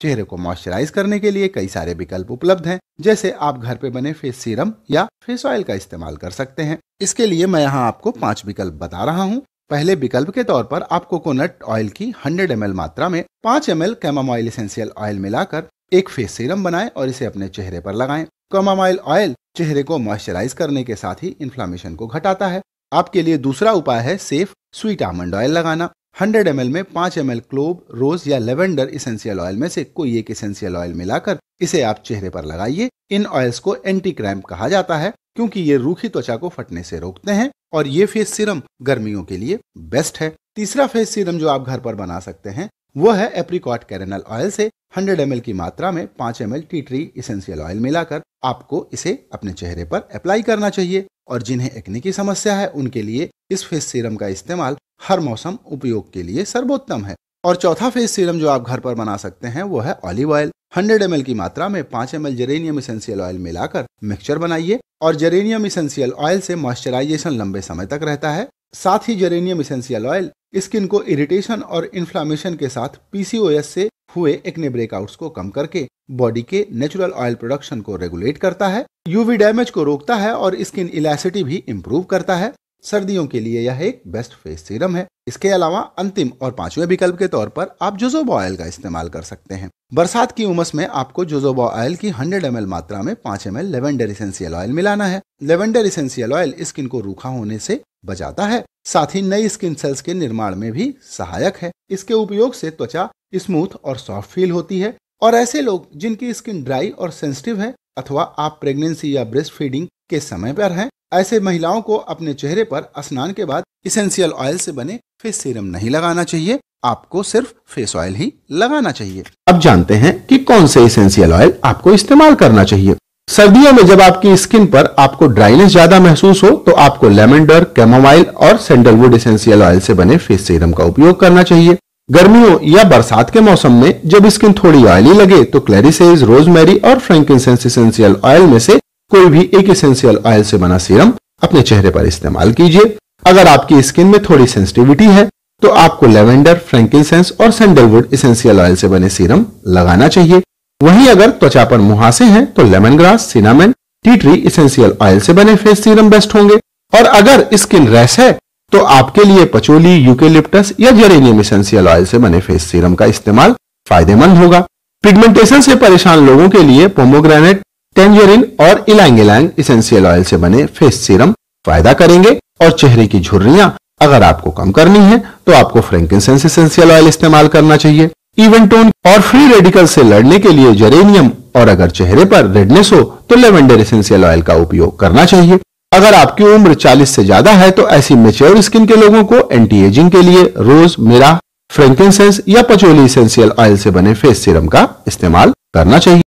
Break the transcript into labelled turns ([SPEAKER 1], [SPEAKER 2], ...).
[SPEAKER 1] चेहरे को मॉइस्चराइज करने के लिए कई सारे विकल्प उपलब्ध हैं, जैसे आप घर पे बने फेस सीरम या फेस ऑयल का इस्तेमाल कर सकते हैं। इसके लिए मैं यहाँ आपको पाँच विकल्प बता रहा हूँ। पहले विकल्प के तौर पर आप कोकोनट ऑयल की 100 एम मात्रा में 5 M L chamomile essential oil मिलाकर एक फेस सीरम बनाएँ और इसे अपने चेहरे पर लगाएँ। कैमामाइल ऑयल चेहरे को मॉइस्चराइज करने के साथ ही इन्फ्लामेशन को घटाता है। आपके लिए दूसरा उपाय है सेफ़ स्वीट आमंड ऑयल लगाना। 100 एम में पाँच एम क्लोब रोज या लेवेंडर इसेंशियल ऑयल में से कोई एक इसेंशियल ऑयल मिलाकर इसे आप चेहरे पर लगाइए। इन ऑयल्स को एंटी क्रैम्प कहा जाता है, क्योंकि ये रूखी त्वचा को फटने से रोकते हैं और ये फेस सीरम गर्मियों के लिए बेस्ट है। तीसरा फेस सीरम जो आप घर पर बना सकते हैं वो है एप्रिकॉट कैरेनल ऑयल से 100 एम की मात्रा में 5 M tea tree essential oil मिलाकर आपको इसे अपने चेहरे पर अप्लाई करना चाहिए। और जिन्हें एक्ने की समस्या है, उनके लिए इस फेस सीरम का इस्तेमाल हर मौसम उपयोग के लिए सर्वोत्तम है। और चौथा फेस सीरम जो आप घर पर बना सकते हैं, वो है ऑलिव ऑयल 100 एम की मात्रा में 5 एम जेरेनियम इसेंशियल ऑयल मिलाकर मिक्सचर बनाइए। और जेरेनियम इसेंशियल ऑयल से मॉइस्चराइजेशन लंबे समय तक रहता है। साथ ही जेरेनियम इसेंशियल ऑयल स्किन को इरिटेशन और इन्फ्लामेशन के साथ पीसीओएस से हुए एक्ने ब्रेकआउट्स को कम करके बॉडी के नेचुरल ऑयल प्रोडक्शन को रेगुलेट करता है। यूवी डैमेज को रोकता है और स्किन इलासिटी भी इम्प्रूव करता है। सर्दियों के लिए यह एक बेस्ट फेस सीरम है। इसके अलावा अंतिम और पाँचवें विकल्प के तौर पर आप जोजोबा ऑयल का इस्तेमाल कर सकते हैं। बरसात की उमस में आपको जोजोबा ऑयल की 100 एम मात्रा में 5 M L lavender essential oil मिलाना है। लेवेंडर इसेंशियल ऑयल स्किन को रूखा होने से बचाता है। साथ ही नई स्किन सेल्स के निर्माण में भी सहायक है। इसके उपयोग से त्वचा स्मूथ और सॉफ्ट फील होती है। और ऐसे लोग जिनकी स्किन ड्राई और सेंसिटिव है अथवा आप प्रेगनेंसी या ब्रेस्ट फीडिंग के समय पर हैं ऐसे महिलाओं को अपने चेहरे पर स्नान के बाद इसेंशियल ऑयल से बने फेस सीरम नहीं लगाना चाहिए। आपको सिर्फ़ फेस ऑयल ही लगाना चाहिए।
[SPEAKER 2] अब जानते हैं कि कौन से इसेंशियल ऑयल आपको इस्तेमाल करना चाहिए। सर्दियों में जब आपकी स्किन पर आपको ड्राइनेस ज़्यादा महसूस हो तो आपको लेमेंडर कैमोमाइल और सैंडलवुड इसेंशियल ऑयल से बने फेस सीरम का उपयोग करना चाहिए। गर्मियों या बरसात के मौसम में जब स्किन थोड़ी ऑयली लगे तो क्लैरिसेज रोजमेरी और फ्रेंकिनसेंस इसेंशियल ऑयल में से कोई भी एक इसेंशियल ऑयल से बना सीरम अपने चेहरे पर इस्तेमाल कीजिए। अगर आपकी स्किन में थोड़ी सेंसिटिविटी है तो आपको लेवेंडर फ्रेंकिनसेंस और सैंडलवुड इसेंशियल ऑयल से बने सीरम लगाना चाहिए। वहीं अगर त्वचा पर मुहासे हैं तो lemon grass cinnamon tea tree essential oil से बने फेस सीरम बेस्ट होंगे। और अगर स्किन रैश है तो आपके लिए पचोली यूकेलिप्टस या जेरेनियम इसेंशियल ऑयल से बने फेस सीरम का इस्तेमाल फ़ायदेमंद होगा। पिगमेंटेशन से परेशान लोगों के लिए पोमोग्रेनेट टेंजरिन और इलांग इलांग इसेंशियल ऑयल से बने फेस सीरम फ़ायदा करेंगे और चेहरे की झुर्रियाँ अगर आपको कम करनी है तो आपको फ्रेंकिनसेंस इसेंशियल ऑयल इस्तेमाल करना चाहिए। इवेंटोन और फ्री रेडिकल से लड़ने के लिए जेरेनियम और अगर चेहरे पर रेडनेस हो तो लेवेंडर इसेंशियल ऑयल का उपयोग करना चाहिए। अगर आपकी उम्र 40 से ज़्यादा है तो ऐसी मेच्योर स्किन के लोगों को एंटी एजिंग के लिए रोज मेरा फ्रेंकिनसेंस या पचोली इसेंशियल ऑयल से बने फेस सीरम का इस्तेमाल करना चाहिए।